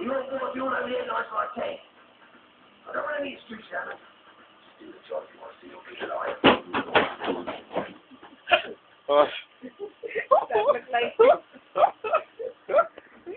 You won't you want to live nice like that. I don't want any street Shannon. Just do the job you want to see your big life. Oh. That looks like